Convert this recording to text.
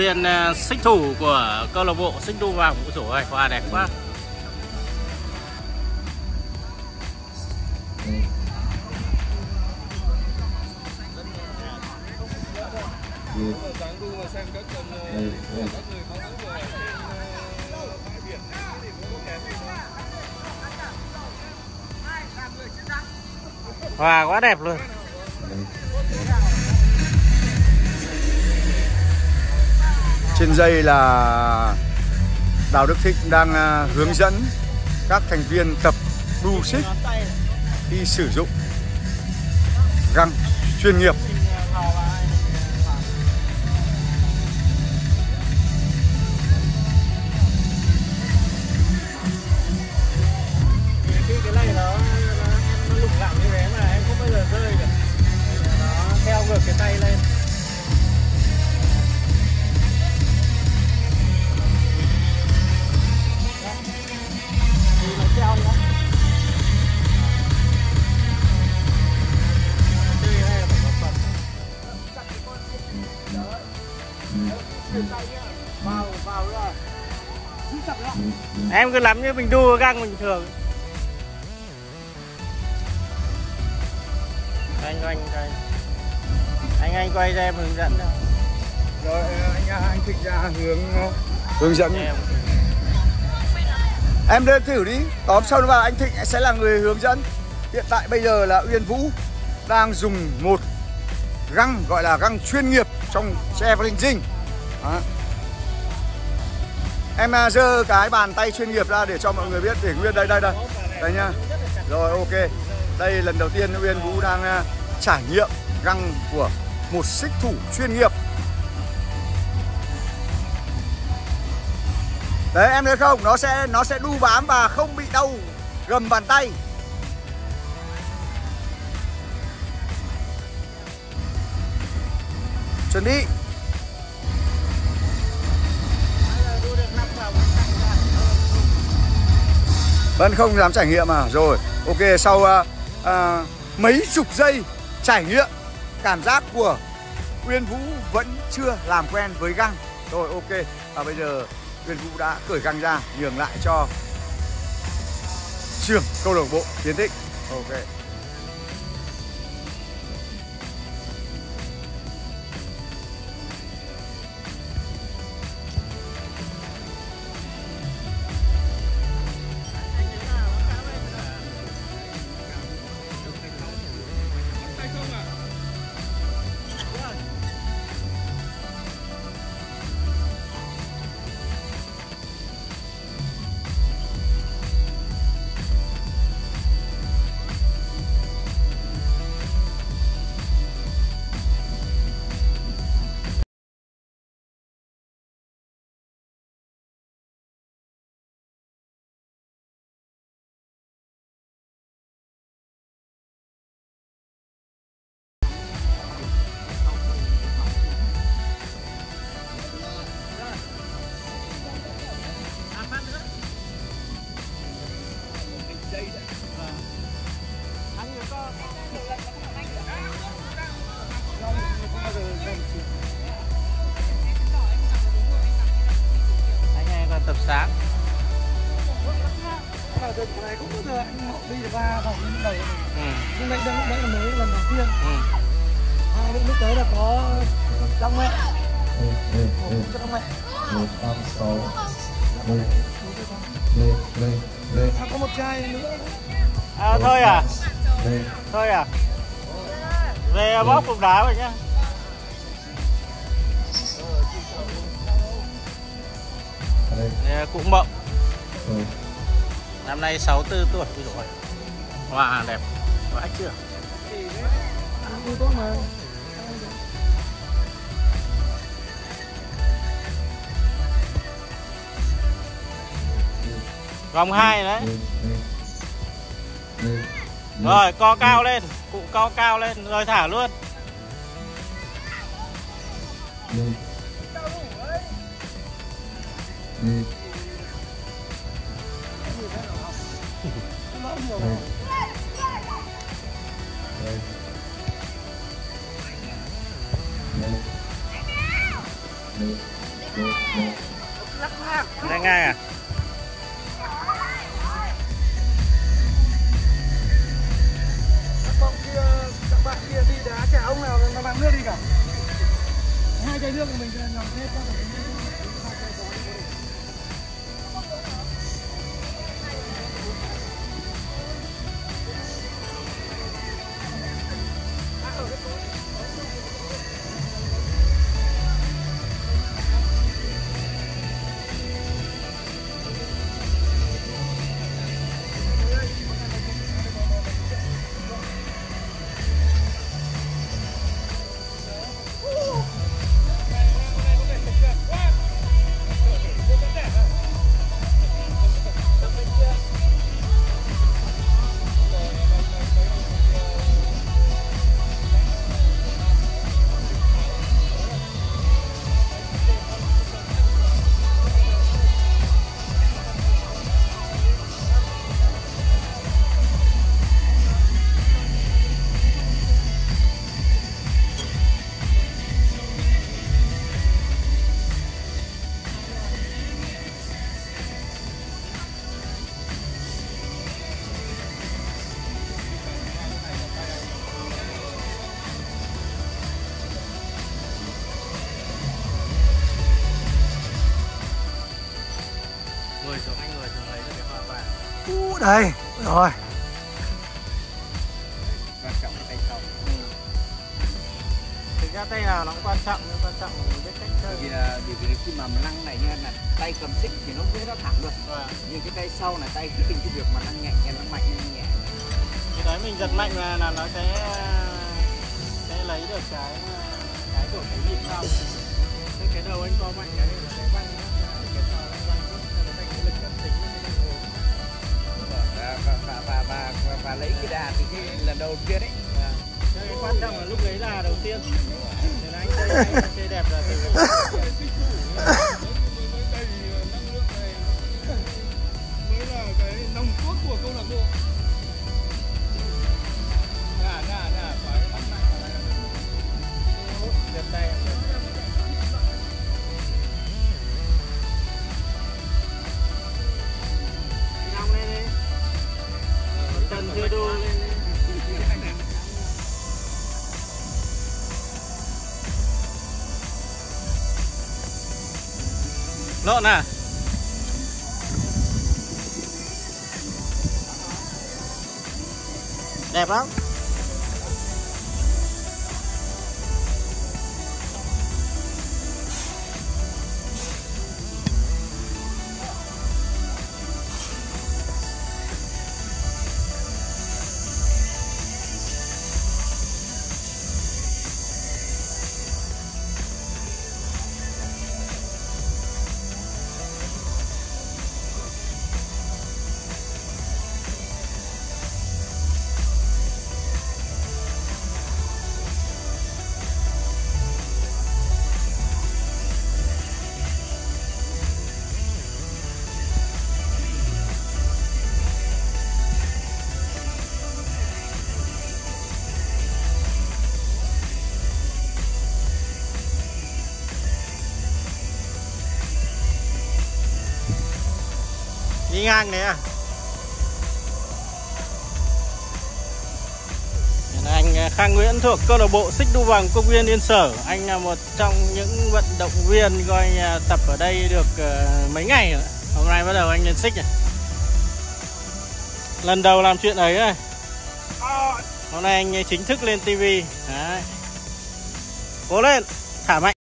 viên à, xích thủ của câu lạc bộ xích đu vàng vũ rổ này hòa đẹp quá. Hòa quá đẹp luôn. Trên dây là Đào Đức Thịnh đang à, hướng dẫn các thành viên tập đu xích khi sử dụng găng chuyên nghiệp. Vào vào rồi. Em cứ lắm như mình đua găng bình thường. Anh anh đây anh. Anh quay ra em hướng dẫn đâu Rồi anh anh Thịnh ra hướng hướng dẫn. Em. Em lên thử đi. Tóm sâu vào anh Thịnh sẽ là người hướng dẫn. Hiện tại bây giờ là Uyên Vũ Đang dùng một găng gọi là găng chuyên nghiệp trong traveling gym đó. Em dơ giơ cái bàn tay chuyên nghiệp ra để cho mọi người biết, để Nguyên, đây đây đây Đây nhá Rồi, ok Đây lần đầu tiên nguyên Vũ đang à, trải nghiệm găng của một xích thủ chuyên nghiệp Đấy, em thấy không? Nó sẽ nó sẽ đu bám và không bị đau gầm bàn tay. Chuẩn bị. Vân không dám trải nghiệm à? Rồi, ok sau uh, uh, mấy chục giây trải nghiệm cảm giác của Uyên Vũ vẫn chưa làm quen với găng. Rồi ok. Và bây giờ Uyên Vũ đã cởi găng ra nhường lại cho trưởng câu lạc bộ Tiến Thịnh. Ok. Sáng Ở đường này cũng bao giờ anh họ đi được ba vòng như đầu này. ừ. Nhưng đây đây lúc đấy là mới lần đầu tiên. Ừ. Hai lúc lúc đấy là có trong mẹ, trong mẹ. một năm sáu À, có một chai nữa. à, thôi à thôi à về bóp cục đá vậy nhá Đây, cụ mộng. Rồi. Năm nay 64 tuổi Ui dồi hoa đẹp. Quá chưa? Vui tốt mà. vòng hai đấy rồi co cao lên. Cụ co cao lên rồi thả luôn lên lên lên lên lên à các kia các bạn kia đi đá chả ông nào nó mang nước đi cả hai chai nước của mình nằm hết các bạn đây. Rồi. Quan trọng là tay sau. Thực ra tay nào nó cũng quan trọng nhưng quan trọng là mình biết cách chơi. Vì là vì khi mà mình lăng này nha là tay cầm xích thì nó dễ nó thẳng được. Vâng. nhưng cái tay sau là tay cái cái việc mà lăng nhẹ nha nó mạnh nó nhẹ. Cái đấy mình giật mạnh là, là nó sẽ sẽ lấy được cái cái của cái nhịp sau. Thế cái đầu anh co mạnh cái và và và và, và, và, lấy cái đà thì cái lần đầu tiên ấy. Cái quan trọng là lúc lấy là đầu tiên. Nên anh chơi anh chơi đẹp là từ mới là cái nòng cốt của câu lạc bộ lợn à? Đẹp lắm. Đi ngang nè. À? Anh à, Khang Nguyễn thuộc câu lạc bộ Xích Đu vàng công viên Yên Sở. Anh là một trong những vận động viên coi tập ở đây được à, mấy ngày rồi. Hôm nay bắt đầu anh lên xích này. Lần đầu làm chuyện ấy này. Hôm nay anh chính thức lên tivi Đấy. Cố lên, thả mạnh.